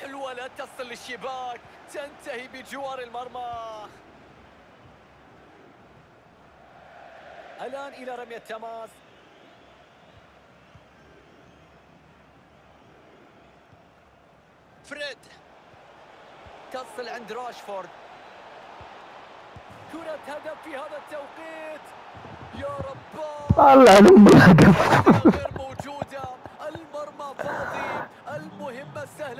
حلوة لا تصل للشباك تنتهي بجوار المرمى الآن إلى رمية تماس. فريد. تصل عند راشفورد. كرة هدف في هذا التوقيت. يا رباه الله عليهم غير موجودة. المرمى فاضي. المهمة سهلة.